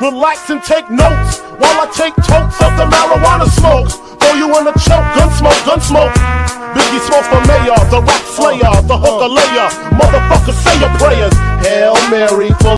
Relax and take notes while I take totes of the marijuana smoke. Throw you in a choke, gun smoke, gun smoke. Biggie smoke for mayor, the rock slayer, the hooker layer. Motherfucker, say your prayers. Hail Mary, full